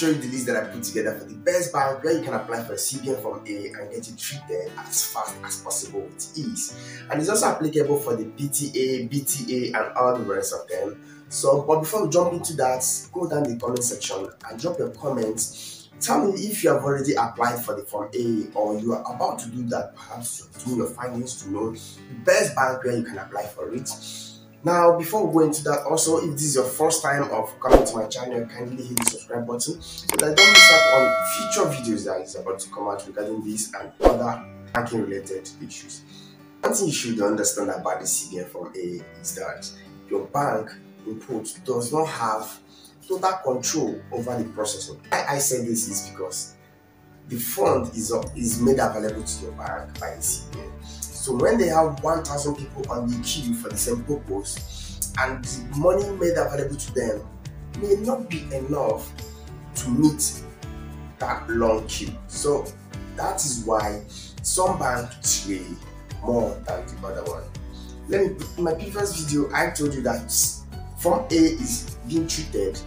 show you the list that I put together for the best bank where you can apply for a CBN Form A and get it treated as fast as possible with ease. And it's also applicable for the PTA, BTA, and all the rest of them. So, but before we jump into that, go down the comment section and drop your comments. Tell me if you have already applied for the Form A or you are about to do that. Perhaps you're doing your findings to know the best bank where you can apply for it now, before we go into that, also, if this is your first time of coming to my channel, kindly hit the subscribe button so that don't miss out on future videos that is about to come out regarding this and other banking related issues. One thing you should understand about the CBN Form A is that your bank input does not have total control over the processing. Why I say this is because the fund is, is made available to your bank by the CBN so when they have 1,000 people on the queue for the same purpose, and the money made available to them may not be enough to meet that long queue. So that is why some banks pay more than the other one. Let me in my previous video I told you that Form A is being treated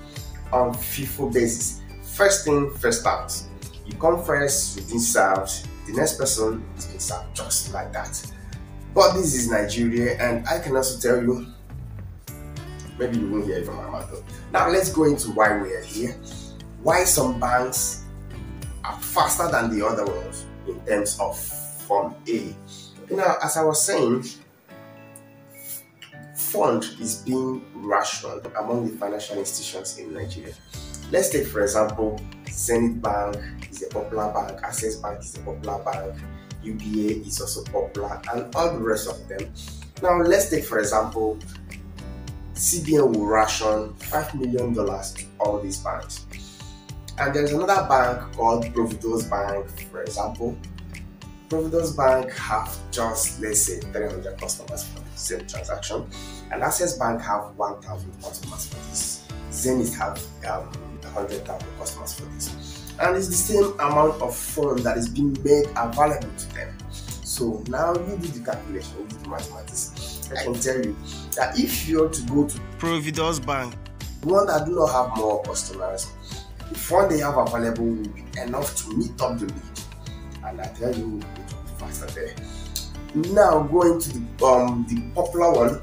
on FIFO basis. First thing, first out. You come first, you've been served, the next person is being served just like that. But this is Nigeria, and I can also tell you, maybe you won't hear it from my mouth. Now let's go into why we are here. Why some banks are faster than the other ones in terms of Form A. Now, as I was saying, fund is being rationed among the financial institutions in Nigeria. Let's take, for example, Zenith Bank a popular bank, Access Bank is a popular bank, UBA is also popular, and all the rest of them. Now, let's take, for example, CBN will ration $5 million to all these banks. And there's another bank called Providus Bank, for example. Providus Bank have just, let's say, 300 customers for the same transaction, and Access Bank have 1,000 customers for this. Zenith have um, 100,000 customers for this and it's the same amount of fund that is being made available to them. So now you do the calculation, you do the mathematics. I can tell you that if you're to go to Providus Bank, one that do not have more customers, the fund they have available will be enough to meet up the need. And I tell you, it will be faster there. Now going to the um the popular one,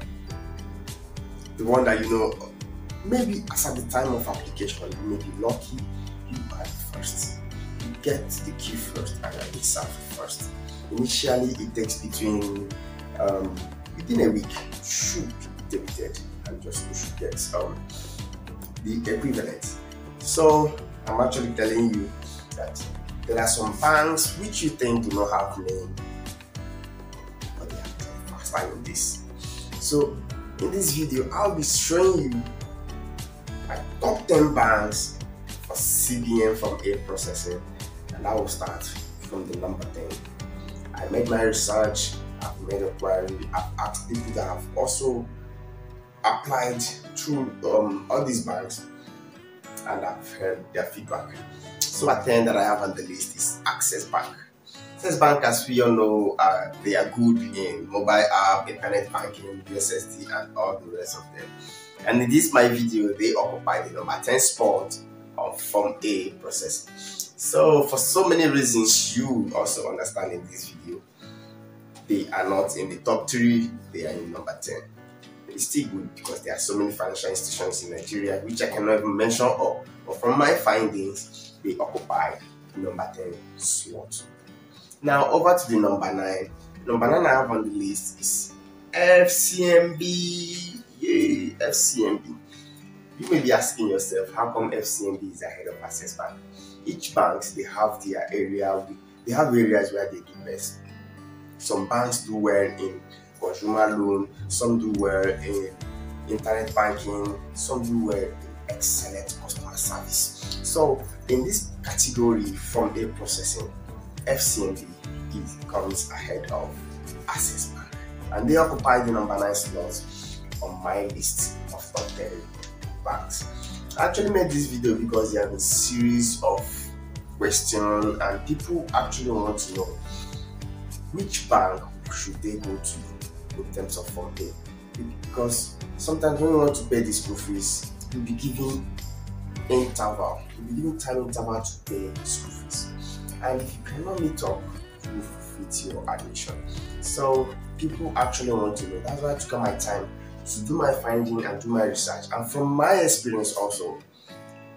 the one that you know maybe as at the time of application you may be lucky you are first. You get the key first and then it's served first. Initially, it takes between um, within a week should be debited and just you should get um, the equivalent. So I'm actually telling you that there are some banks which you think do not have name, but they are faster in this. So in this video, I'll be showing you my top 10 banks for CBN Form A processing and I will start from the number 10. I made my research, I've made a query, I've asked people that have also applied through um, all these banks and I've heard their feedback. So at 10 that I have on the list is Access Bank. Access Bank, as we all know, uh, they are good in mobile app, internet banking, USSD, and all the rest of them. And in this my video, they occupy the number 10 spot of Form A process. So for so many reasons you also understand in this video, they are not in the top 3, they are in number 10. It's still good because there are so many financial institutions in Nigeria which I cannot even mention all. But from my findings, they occupy number 10 slot. Now over to the number 9. Number 9 I have on the list is FCMB. Yay, FCMB. You may be asking yourself, how come FCMB is ahead of Access Bank? Each banks they have their area, they have areas where they do best. Some banks do well in consumer loan, some do well in internet banking, some do well in excellent customer service. So in this category Form A processing, FCMB is comes ahead of Access Bank. And they occupy the number 9 slot on my list of top 10 banks. I actually made this video because there are a series of questions and people actually want to know which bank should they go to in terms of form Because sometimes when you want to pay the school fees, you'll be given interval. You'll be given time interval to pay school fees. And if you cannot meet up, you forfeit your admission. So people actually want to know. That's why I took my time to do my finding and do my research. And from my experience also,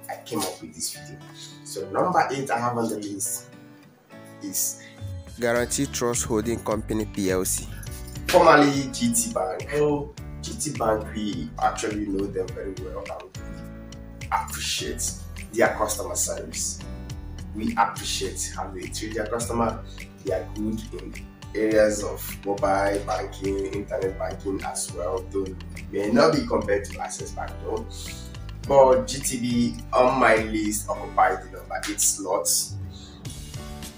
I came up with this video. So number eight I have on the list is Guaranty Trust Holding Company PLC. Formerly GT Bank. Oh, GT Bank, we actually know them very well and we appreciate their customer service. We appreciate how they treat their customer. They are good in areas of mobile banking, internet banking as well, though may not be compared to Access Bank though. But GTB on my list occupies the number 8 slots.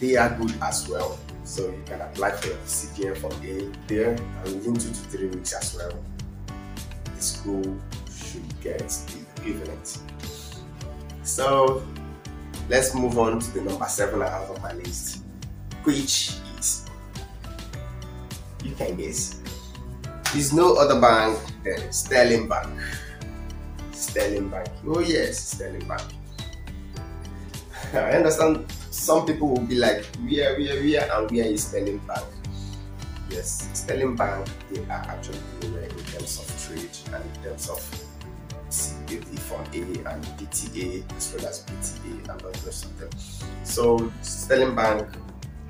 They are good as well. So you can apply for your CBN Form A there and within two to three weeks as well. The school should get the equivalent. So let's move on to the number seven I have on my list, which you can guess. There's no other bank than Sterling Bank. Sterling Bank. Oh yes, Sterling Bank. I understand some people will be like, where, where, where, and where is Sterling Bank? Yes, Sterling Bank, they are actually doing in terms of trade and in terms of CBN Form A and BTA as well as BTA and the rest of them. So Sterling Bank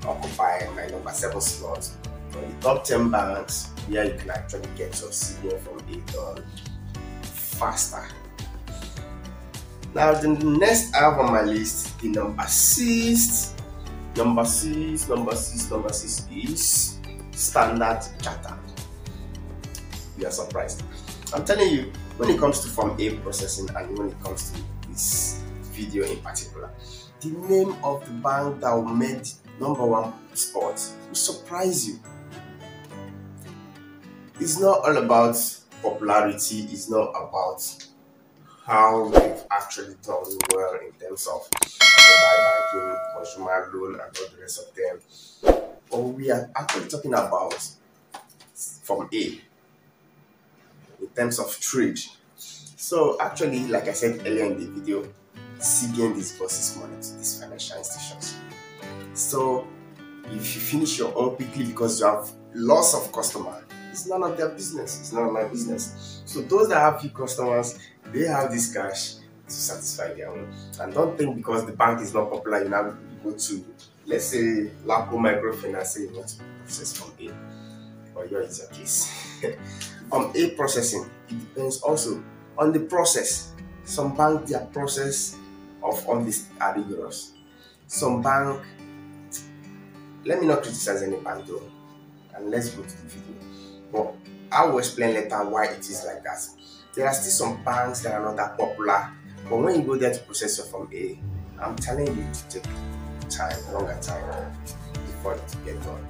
occupy my number seven slot. On the top 10 banks where you can actually get your CBN Form A done faster now the next I have on my list, the number six, number six, number six, number six is Standard Chartered. You are surprised. I'm telling you, when it comes to Form A processing and when it comes to this video in particular, the name of the bank that will make number one spot will surprise you. It's not all about popularity, it's not about how they've actually done well in terms of banking, consumer loan, and all the rest of them. But we are actually talking about Form A in terms of trade. So actually, like I said earlier in the video, CBN disburses money to these financial institutions. So if you finish your own quickly because you have lots of customers, it's none of their business. It's none of my business. So those that have few customers, they have this cash to satisfy their own. And don't think because the bank is not popular, you now go to, let's say, Lapo Microfinance, say you want to process Form A, or your is your case. on A processing, it depends also on the process. Some bank their process of on this are rigorous. Some bank, let me not criticize any bank though, and let's go to the video. But I will explain later why it is like that. There are still some banks that are not that popular, but when you go there to process your Form A, I'm telling you to take time, longer time before it get done.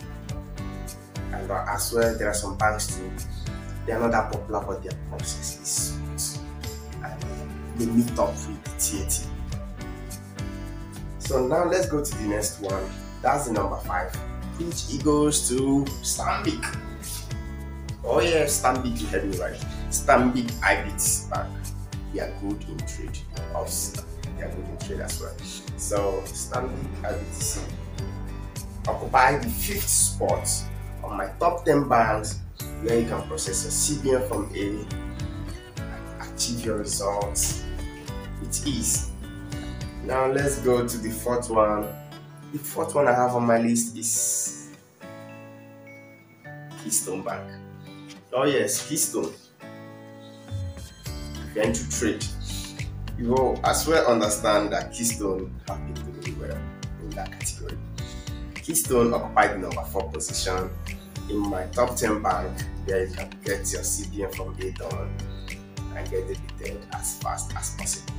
And as well, there are some banks too. They are not that popular, but their process is smooth, and they meet up with the TAT. So now let's go to the next one. That's the number five, which goes to Stanbic. Oh yeah, Stanbic, right. Stanbic IBTC Bank. They are good in trade. Also, they are good in trade as well. So Stanbic IBTC occupy the fifth spot on my top 10 banks where you can process your CBN Form A and achieve your results with ease. Now let's go to the fourth one. The fourth one I have on my list is Keystone Bank. Oh yes, Keystone. If you're into trade, you will as well understand that Keystone have been doing well in that category. Keystone occupied the number 4 position in my top 10 bank where you can get your CBN Form A done and get debited as fast as possible.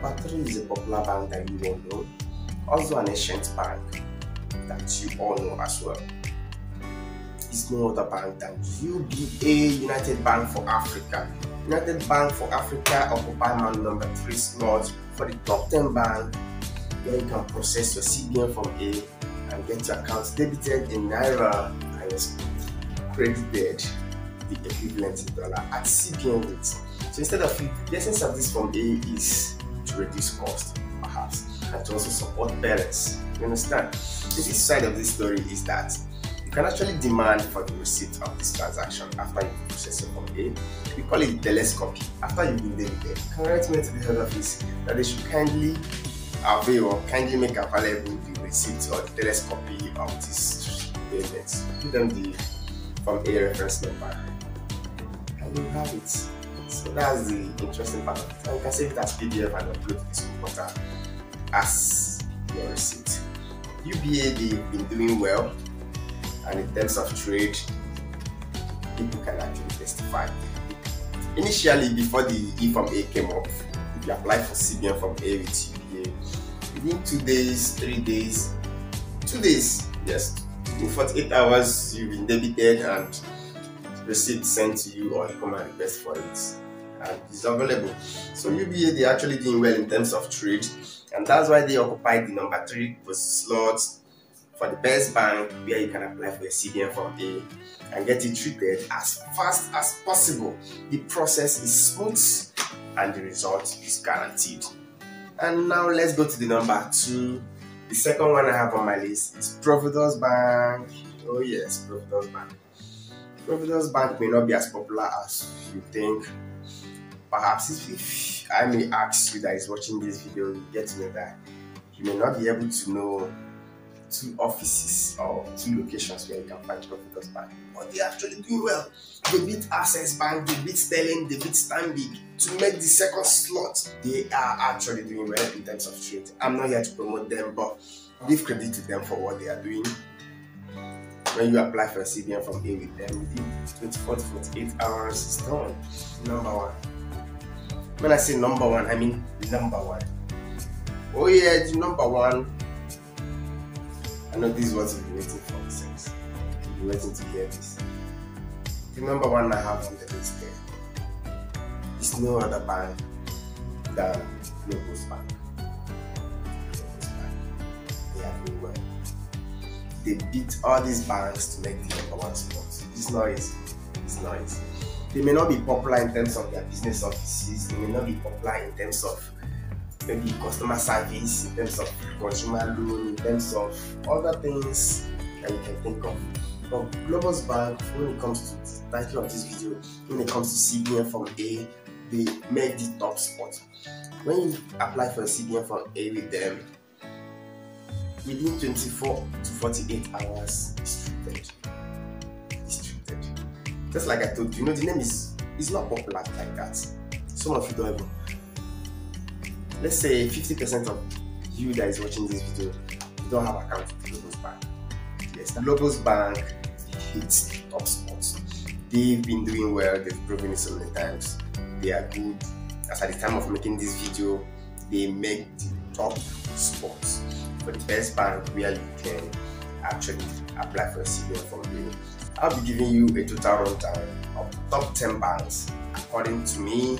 Battery is a popular bank that you all know, also an ancient bank that you all know as well is no other bank than UBA United Bank for Africa. United Bank for Africa occupy my number three slot for the top 10 bank where you can process your CBN Form A and get your accounts debited in Naira and credited the equivalent in dollar at CBN rate. So instead of the essence of this Form A is to reduce cost, perhaps, and to also support parents. You understand? This side of this story is that can actually demand for the receipt of this transaction after you process your A. We call it the telex copy. After you've been debited, you can write to the head office that they should kindly avail or kindly make available the receipt or the telex copy of this payment. Give them the Form A reference number and you have it. So that's the interesting part of it. And you can save it as PDF and upload it to this portal as your receipt. UBA they've been doing well and in terms of trade people can actually testify. Initially before the E Form A came up, if you apply for CBN Form A with UBA, within two days, three days, two days, yes, in 48 hours you've been debited and receipt sent to you or you come and request for it and it's available. So UBA they're actually doing well in terms of trade and that's why they occupy the number three slot for the best bank where you can apply for a CBN Form A and get it treated as fast as possible. The process is smooth and the result is guaranteed. And now let's go to the number two. The second one I have on my list is Providus Bank. Oh yes, Providus Bank. Providus Bank may not be as popular as you think. Perhaps if I may ask you that is watching this video, you get to know that you may not be able to know two offices or two locations where you can find Providus Bank. But they're actually doing well. They beat Access Bank, they beat Sterling, they beat Stanbic to make the second slot. They are actually doing well in terms of trade. I'm not here to promote them, but give credit to them for what they are doing. When you apply for a CBN Form A with them, within 24 to 48 hours, it's done. Number one. When I say number one, I mean number one. Oh yeah, the number one I know this is what you've been waiting for since. You've been waiting to hear this. The number one I have on the list here is no other bank than Globus Bank. Bank. They are doing well. They beat all these banks to make the number one spot. It's not easy. It's not easy. They may not be popular in terms of their business offices. They may not be popular in terms of maybe customer service, in terms of consumer loan, in terms of other things that you can think of. But Globus Bank, when it comes to the title of this video, when it comes to CBN Form A, they make the top spot. When you apply for a CBN Form A with them, within 24 to 48 hours, it's treated. It's treated. Just like I told you, you know, the name is is not popular like that. Some of you don't even let's say 50% of you that is watching this video you don't have account with Globus Bank. Yes, Globus Bank hits top spots. They've been doing well, they've proven it so many times. They are good. As at the time of making this video, they make the top spots for the best bank where you can actually apply for a CBN from you. I'll be giving you a total rundown of top 10 banks according to me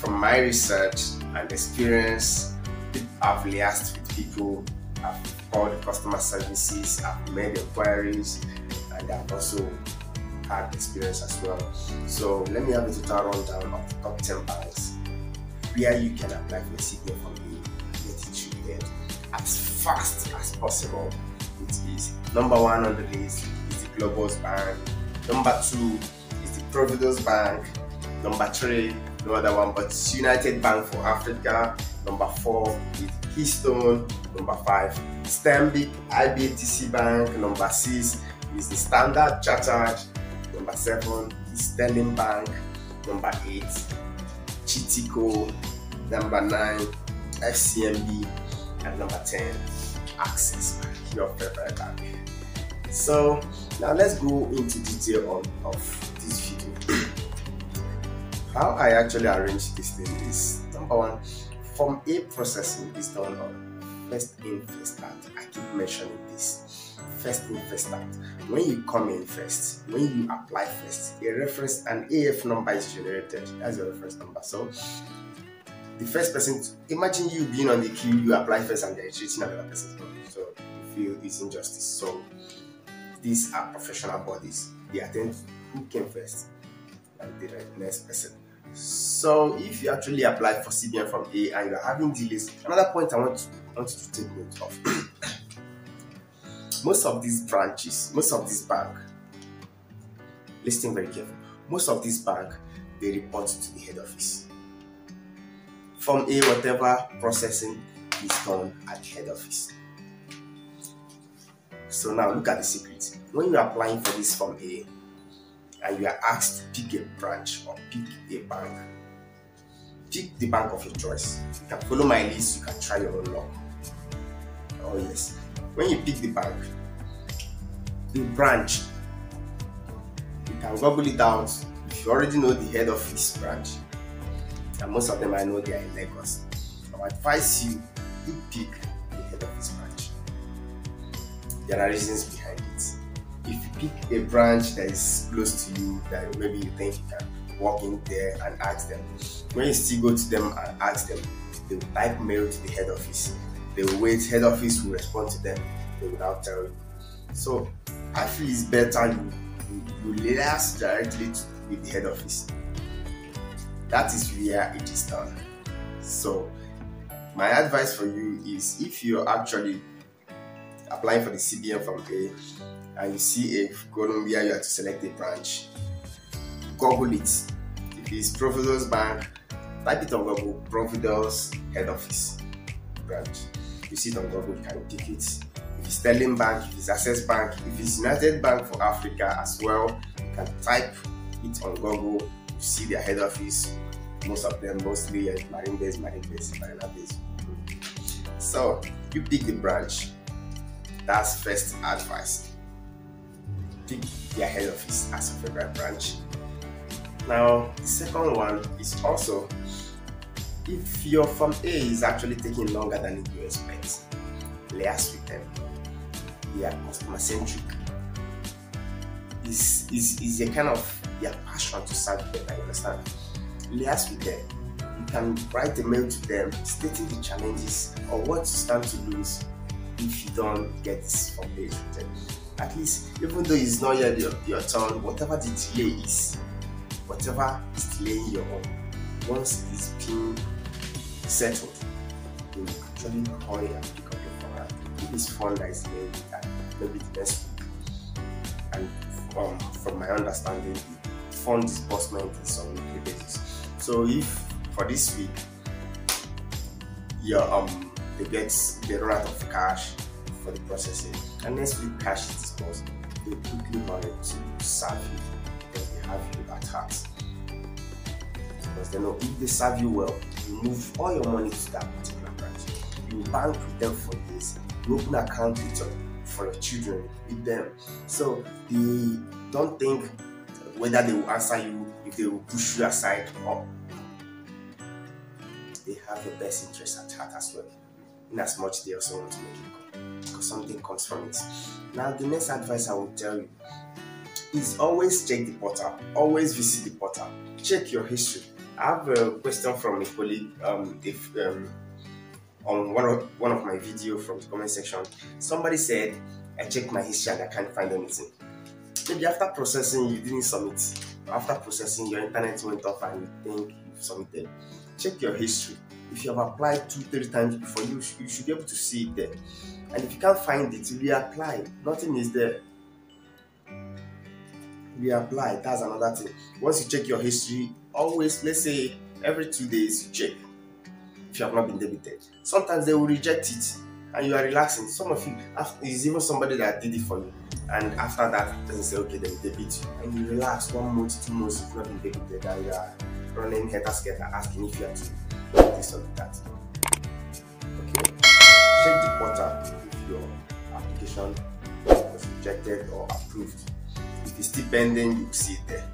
from my research and experience, I've liaised with people, I've called customer services, I've made inquiries, and I've also had experience as well. So let me have a total rundown of the top 10 banks where you can apply for a CBN from get it treated as fast as possible. It is number one on the list is the Globus Bank. Number two is the Providus Bank. Number three no other one but United Bank for Africa. Number four is Keystone. Number five, Stanbic IBTC Bank. Number six is the Standard Chartered. Number seven is Sterling Bank. Number eight, GTCO. Number nine, FCMB. And number 10, Access Bank, your favorite bank. So now let's go into detail on, of this video how I actually arrange this thing is number one, Form A processing is done on first in, first out. I keep mentioning this. First in, first out. When you come in first, when you apply first, a reference, an AF number is generated. That's your reference number. So the first person, to, imagine you being on the queue, you apply first and they're treating another person's money. So you feel it's injustice. So these are professional bodies. They attend who came first and the next person. So if you actually apply for CBN Form A and you're having delays, another point I want, to, want you to take note of. most of these branches, most of this bank, listen very carefully, Most of this bank, they report to the head office. Form A, whatever processing is done at the head office. So now look at the secret. When you're applying for this Form A and you are asked to pick a branch or pick a bank, pick the bank of your choice. You can follow my list, you can try your own luck. Oh yes. When you pick the bank, the branch, you can google it out. If you already know the head of this branch, and most of them I know they are in Lagos, I advise you to pick the head of this branch there are reasons behind it. If you pick a branch that is close to you, that maybe you think you can walk in there and ask them, when you still go to them and ask them, they will type mail to the head office. They will wait, head office will respond to them, they will now tell you. So I feel it's better you, you, you liaise directly to, with the head office. That is where it is done. So my advice for you is if you're actually applying for the CBN Form A and you see a Columbia, you have to select a branch, Google it. If it's Providus Bank, type it on Google, Providus Head Office branch. You see it on Google, you can pick it. If it's Sterling Bank, if it's Access Bank, if it's United Bank for Africa as well, you can type it on Google, you see their head office. Most of them mostly Marine Base, Marine Base, Marina Base. So you pick the branch, that's first advice. Pick their head office as a favorite branch. Now, the second one is also if your Form A is actually taking longer than you expect, liaise with them. They are customer centric. Is is is a kind of their passion to serve them, I understand. Liaise with them. You can write a mail to them stating the challenges or what you stand to lose if you don't get this from. At least, even though it's not yet your, your turn, whatever the delay is, whatever is delaying your own, once it's been settled, you actually it and pick up your phone. It's phone that is delaying that maybe the next week. And um, from my understanding, the phone disbursement is on weekly basis. So if for this week, your um they get the out of cash for the processing. And next week cash is disbursed, they quickly it to serve you because they have you at heart. Because they know if they serve you well, you move all your money to that particular branch. You bank with them for this. You open account with them for your children with them. So they don't think whether they will answer you, if they will push you aside or they have your best interest at heart as well in as much they also want to make income because something comes from it. Now, the next advice I will tell you is always check the portal, always visit the portal, check your history. I have a question from a colleague. Um, if um, on one of one of my video from the comment section, somebody said I checked my history and I can't find anything. Maybe after processing you didn't submit. After processing your internet went off and you think you've submitted. Check your history if you have applied two, three times before, you, you should be able to see it there. And if you can't find it, reapply. Nothing is there. Reapply. That's another thing. Once you check your history, always, let's say, every two days, you check if you have not been debited. Sometimes they will reject it and you are relaxing. Some of you, is even somebody that did it for you. And after that, they say, okay, then debit you. And you relax one month, two months, you've not been debited, and you are running head asking if you are to this or that. Okay. Check the portal if your application was rejected or approved. If it's still pending, you see it there.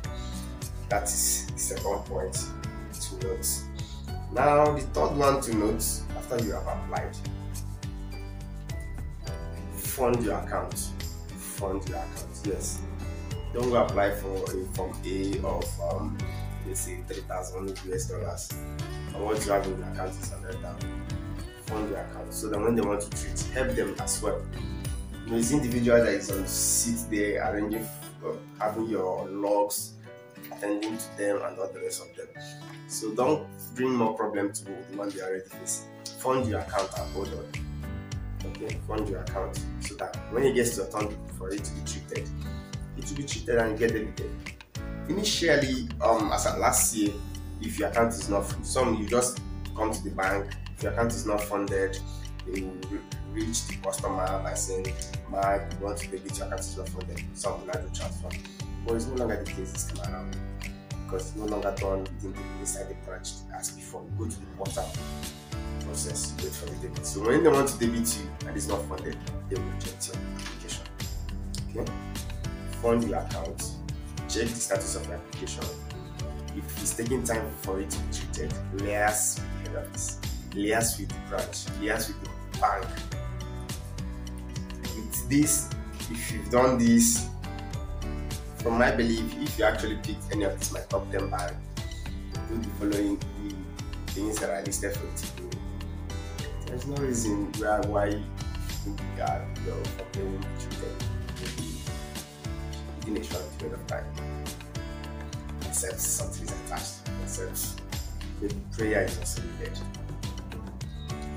That is the second point to note. Now, the third one to note after you have applied, fund your account. Fund your account, yes. Don't go apply for a form A of um, let's say 3,000 US dollars. And what you have in your account is 100,000. Fund your account so that when they want to treat, help them as well. You know, it's individual that is on seat there arranging, uh, having your logs, attending to them and all the rest of them. So don't bring more problem to the one they already facing. Fund your account and hold on. Okay, fund your account so that when it gets to your turn for it to be treated, it will be treated and get debited. Initially, um, as at last year, if your account is not some you just come to the bank. If your account is not funded, they will reach the customer by saying, "Mark, you want to debit your account is not funded." Some will not do transfer, but it's no longer the case this time around because it's no longer done within the, inside the branch as before. You go to the portal process, wait for the debit. So when they want to debit you and it's not funded, they will reject your application. Okay, fund your account, check the status of your application. If it's taking time for it to be treated, liaise with the head office, with the branch, liaise with the bank. With this, if you've done this, from my belief, if you actually pick any of these my top 10 bank, do the following things that I listed for you. There's no reason why, why you think that your company will be treated within a short period of time. Except something is attached, except maybe prayer is also needed.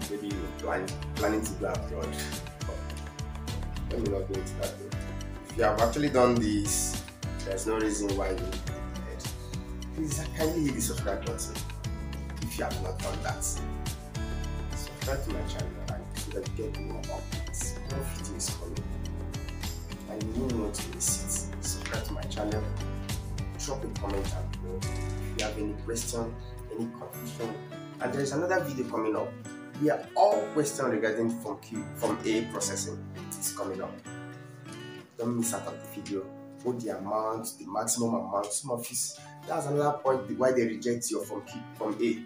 Maybe you're plan, planning to go abroad. Let me not go into that. If you have actually done this, there's no reason why you to be dead. Please kindly hit the subscribe button if you have not done that. Subscribe to my channel and so that you get more updates. More videos coming. And you don't want to miss it. Subscribe to my channel. Drop a comment if you have any question, any confusion. And there's another video coming up. We are all questions regarding Form Q Form A processing. It is coming up. Don't miss out on the video put the amount, the maximum amount. Some of this, that's another point why they reject you Form Q Form A.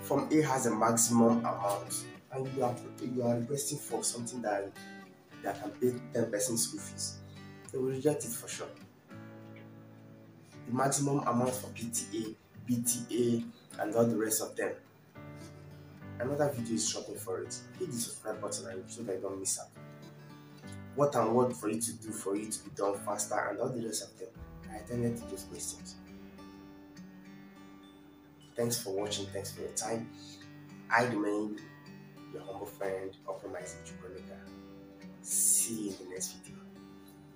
Form A has a maximum amount, and you are you are requesting for something that that can pay ten percent school fees. They will reject it for sure. The maximum amount for PTA, BTA, and all the rest of them. Another video is shopping for it. Hit the subscribe button and so that you don't miss out what and what for you to do for you to be done faster and all the rest of them. I attended to those questions. Thanks for watching, thanks for your time. I remain your humble friend, Optimizer Chukwemeka. See you in the next video.